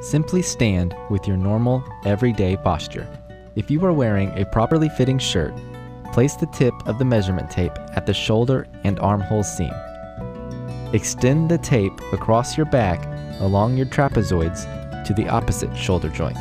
Simply stand with your normal, everyday posture. If you are wearing a properly fitting shirt, place the tip of the measurement tape at the shoulder and armhole seam. Extend the tape across your back along your trapezoids to the opposite shoulder joint.